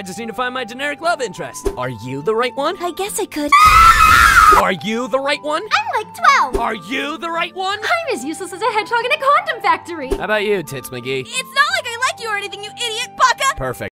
I just need to find my generic love interest. Are you the right one? I guess I could. Are you the right one? I'm like 12. Are you the right one? I'm as useless as a hedgehog in a condom factory. How about you, Tits McGee? It's not like I like you or anything, you idiot, Bucka! Perfect.